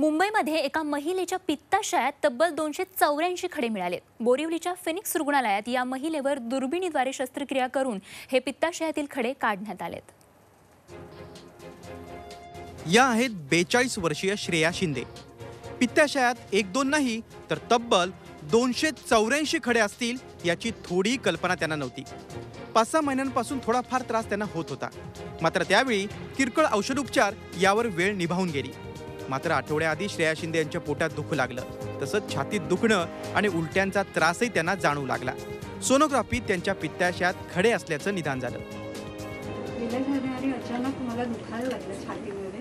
मुंबईमध्ये एका महिलेच्या पित्ताशयात तब्बल दोनशे चौऱ्याऐंशी खडे मिळाले. बोरिवलीच्या फिनिक्स रुग्णालयात या महिलेवर दुर्बिणीद्वारे शस्त्रक्रिया करून हे पित्ताशयातील खडे काढण्यात आलेत. या आहेत बेचाळीस वर्षीय श्रेया शिंदे. पित्ताशयात एक दोन नाही तर तब्बल दोनशे चौऱ्याऐंशी खडे असतील याची थोडी कल्पना त्यांना नव्हती. पाच सहा महिन्यांपासून थोडाफार त्रास त्यांना होत होता. मात्र त्यावेळी किरकोळ औषधोपचार यावर वेळ निभावून गेली. मात्र आठवड्याआधी श्रेया शिंदे यांच्या पोटात दुखू लागलं. तसंच छातीत दुखणं आणि उलट्यांचा त्रासही त्यांना जाणवू लागला. सोनोग्राफीत त्यांच्या पित्ताशयात खडे असल्याचं निदान झालं. अचानक मला दुखायला लागलं छातीमध्ये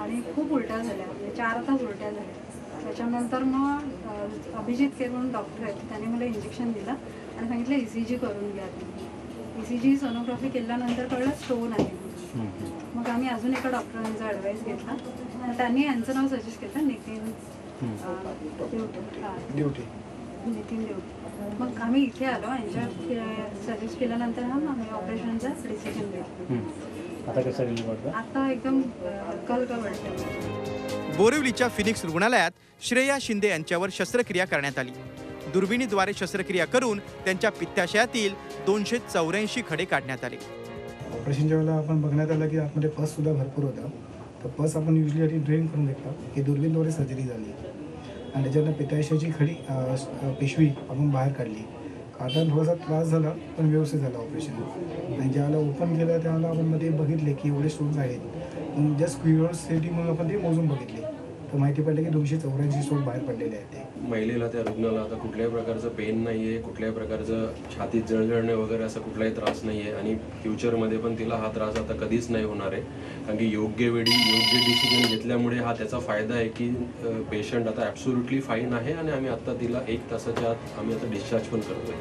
आणि खूप उलट्या झाल्या. म्हणजे चार तास उलट्या झाल्या. त्याच्यानंतर मग अभिजित के म्हणून डॉक्टर आहेत त्याने मला इंजेक्शन दिलं आणि सांगितलं ई सी जी करून घ्या ई सी जी सोनोग्राफी केल्यानंतर कळलं स्टोन आहे. मग आम्ही अजून एका डॉक्टरांचा ॲडवाईस घेतला. मग त्यांनी यांचं नाव सजेस्ट केलं नितीन. नितीन देवटे. मग आम्ही इथे आलो यांच्या सजेस्ट केल्यानंतर हा आम्ही ऑपरेशनचा डिसिजन घेतला. आता कसं एकदम हलका हलका वाटतं. बोरिवलीच्या फिनिक्स रुग्णालयात श्रेया शिंदे यांच्यावर शस्त्रक्रिया करण्यात आली. दुर्बिणीद्वारे शस्त्रक्रिया करून त्यांच्या पित्ताशयातील दोनशे चौऱ्याऐंशी खडे काढण्यात आले. ऑपरेशनच्या वेळेला आपण बघण्यात आलं की आतमध्ये पससुद्धा भरपूर होता. तर पस आपण युजली आधी ड्रेन करून घेतला ही दुर्बीनद्वारे सर्जरी झाली. आणि त्याच्यानं पितायशाची खडी पिशवी आपण बाहेर काढली. आता थोडासा त्रास झाला पण व्यवस्थित झाला ऑपरेशन आणि ज्यावेळेला ओपन केलं त्यावेळेला आपण मध्ये बघितले की एवढे स्टोन्स आहेत. जस्ट क्युरिओसिटी म्हणून आपण ते मोजून बघितले. तर माहिती पडलं की दोनशे चौऱ्याऐंशी स्टोन बाहेर पडलेले आहेत ते. महिलेला त्या रुग्णाला आता कुठल्याही प्रकारचं पेन नाही आहे कुठल्याही प्रकारचं छातीत जळजळणे वगैरे असा कुठलाही त्रास नाही आहे आणि फ्युचरमध्ये पण तिला हा त्रास आता कधीच नाही होणार आहे. कारण की योग्य वेळी योग्य डिसिजन घेतल्यामुळे हा त्याचा फायदा आहे की पेशंट आता ॲब्सोल्युटली फाईन आहे आणि आम्ही आता तिला एक तासाच्या आत आम्ही आता डिस्चार्ज पण करतोय.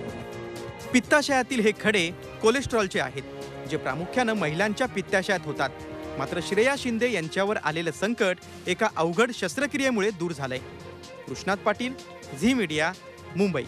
पित्ताशयातील हे खडे कोलेस्ट्रॉलचे आहेत जे प्रामुख्यानं महिलांच्या पित्ताशयात होतात. मात्र श्रेया शिंदे यांच्यावर आलेलं संकट एका अवघड शस्त्रक्रियेमुळे दूर झालंय. कृष्णात पाटील झी मीडिया मुंबई.